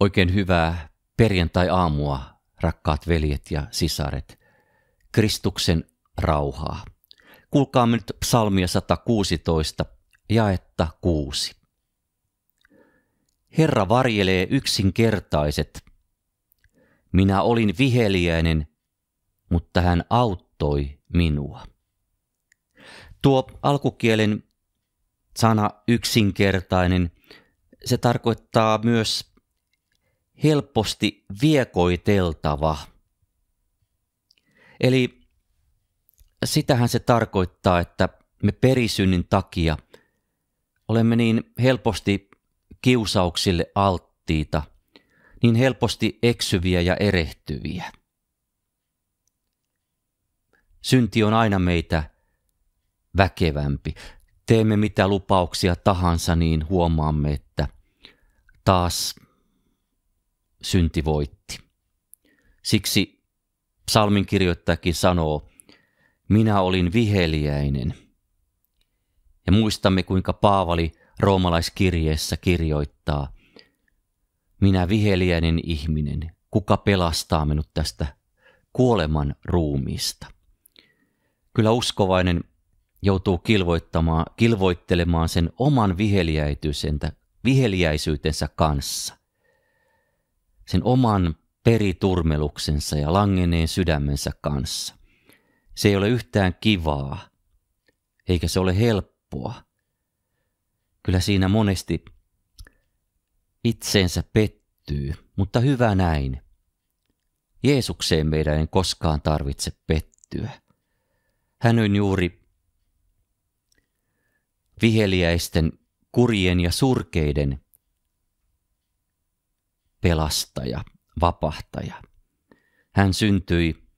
Oikein hyvää perjantai-aamua, rakkaat veljet ja sisaret. Kristuksen rauhaa. Kuulkaamme nyt psalmia 116, jaetta 6. Herra varjelee yksinkertaiset. Minä olin viheliäinen, mutta hän auttoi minua. Tuo alkukielen sana yksinkertainen, se tarkoittaa myös helposti viekoiteltava. Eli sitähän se tarkoittaa, että me perisynnin takia olemme niin helposti kiusauksille alttiita, niin helposti eksyviä ja erehtyviä. Synti on aina meitä väkevämpi. Teemme mitä lupauksia tahansa, niin huomaamme, että taas synti voitti. Siksi psalmin kirjoittajakin sanoo, minä olin viheliäinen. Ja muistamme, kuinka Paavali roomalaiskirjeessä kirjoittaa, minä viheliäinen ihminen, kuka pelastaa minut tästä kuoleman ruumiista. Kyllä uskovainen joutuu kilvoittamaan, kilvoittelemaan sen oman viheliäisyytensä kanssa sen oman periturmeluksensa ja langeneen sydämensä kanssa. Se ei ole yhtään kivaa, eikä se ole helppoa. Kyllä siinä monesti itseensä pettyy, mutta hyvä näin. Jeesukseen meidän ei koskaan tarvitse pettyä. Hän on juuri viheliäisten, kurien ja surkeiden pelastaja, vapahtaja. Hän syntyi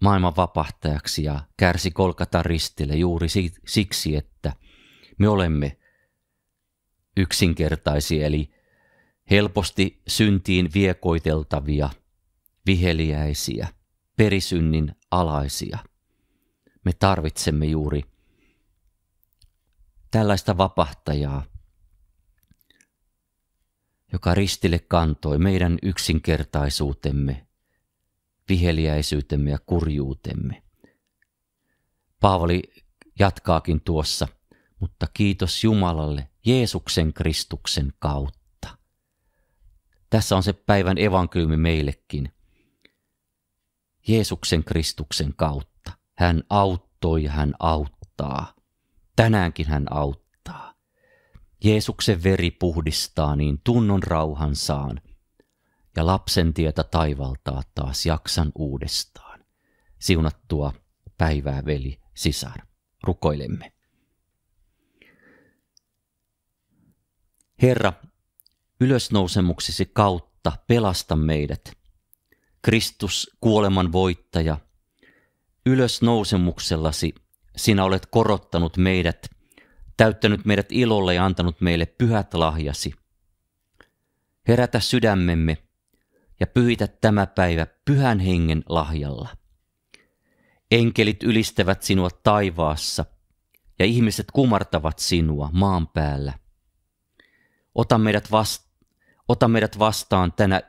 maailman vapahtajaksi ja kärsi kolkata ristille juuri siksi, että me olemme yksinkertaisia eli helposti syntiin viekoiteltavia, viheliäisiä, perisynnin alaisia. Me tarvitsemme juuri tällaista vapahtajaa, joka ristille kantoi meidän yksinkertaisuutemme, viheliäisyytemme ja kurjuutemme. Paavali jatkaakin tuossa, mutta kiitos Jumalalle Jeesuksen Kristuksen kautta. Tässä on se päivän evankeliumi meillekin. Jeesuksen Kristuksen kautta. Hän auttoi ja hän auttaa. Tänäänkin hän auttaa. Jeesuksen veri puhdistaa, niin tunnon rauhan saan, ja lapsen tietä taivaltaa taas jaksan uudestaan. Siunattua päivää, veli, sisar. Rukoilemme. Herra, ylösnousemuksesi kautta pelasta meidät. Kristus, kuoleman voittaja, ylösnousemuksellasi sinä olet korottanut meidät – täyttänyt meidät ilolla ja antanut meille pyhät lahjasi. Herätä sydämemme ja pyhitä tämä päivä pyhän hengen lahjalla. Enkelit ylistävät sinua taivaassa ja ihmiset kumartavat sinua maan päällä. Ota meidät, vast- ota meidät vastaan tänä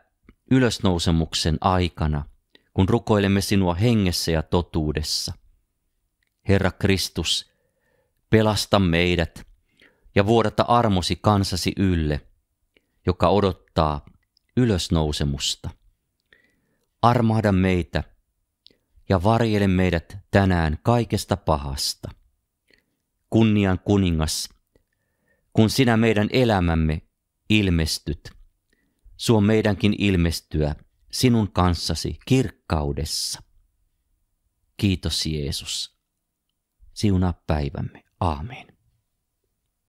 ylösnousemuksen aikana, kun rukoilemme sinua hengessä ja totuudessa. Herra Kristus, Pelasta meidät ja vuodata armosi kansasi ylle, joka odottaa ylösnousemusta. Armahda meitä ja varjele meidät tänään kaikesta pahasta. Kunnian kuningas, kun sinä meidän elämämme ilmestyt, suo meidänkin ilmestyä sinun kanssasi kirkkaudessa. Kiitos Jeesus. Siunaa päivämme. Amen.